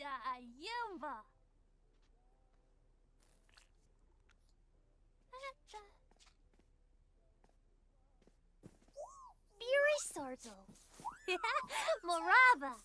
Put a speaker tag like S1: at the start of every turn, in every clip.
S1: Da Yumba. Fury Morava.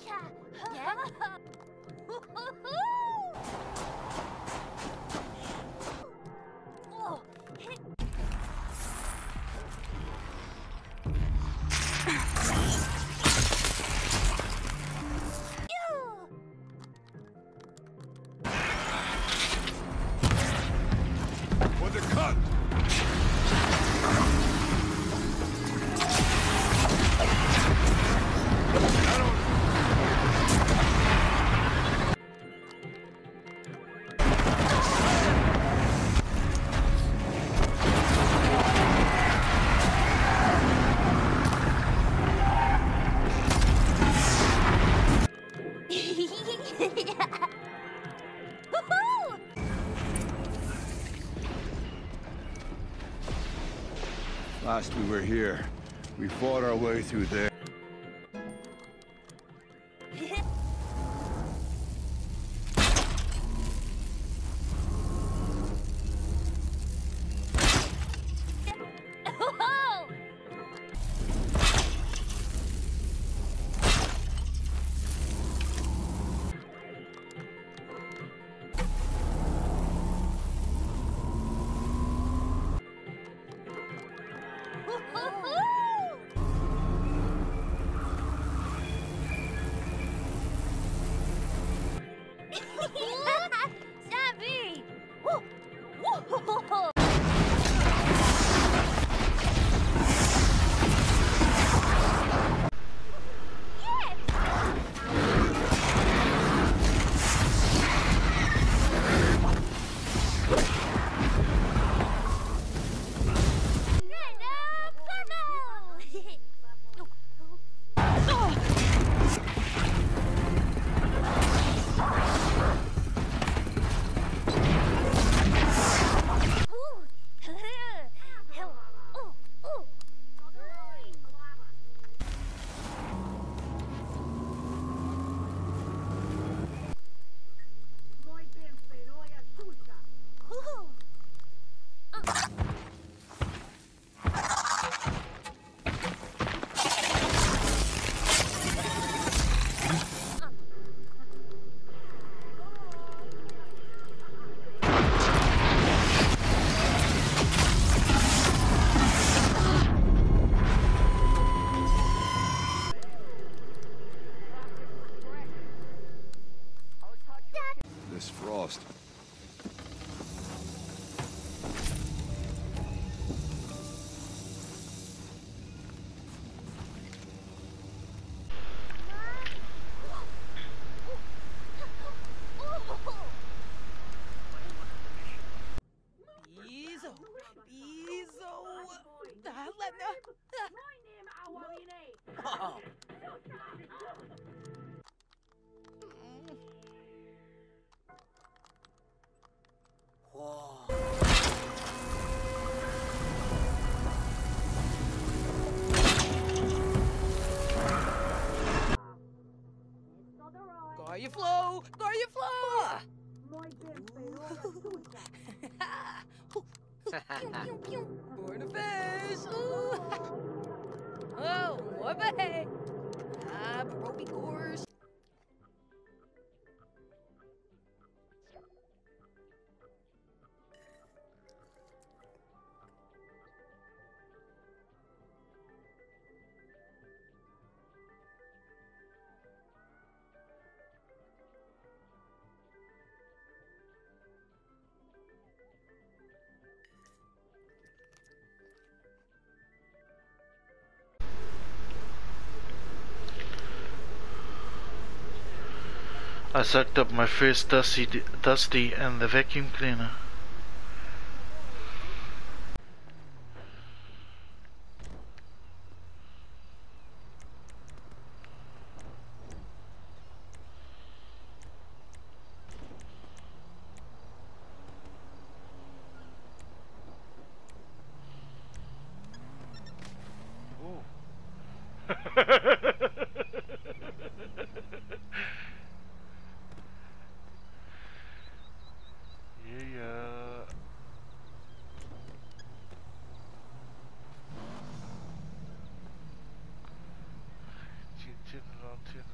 S1: Kimka!
S2: Last we were here, we fought our way through there.
S3: Garya flow! Born a fish! Ooh. Oh, whoopee! Ah, proby course!
S4: I sucked up my first dusty, dusty and the vacuum cleaner. yeah. turn